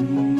Mm-hmm.